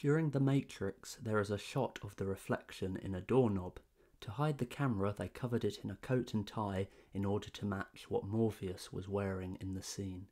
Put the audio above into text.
During The Matrix, there is a shot of the reflection in a doorknob. To hide the camera, they covered it in a coat and tie in order to match what Morpheus was wearing in the scene.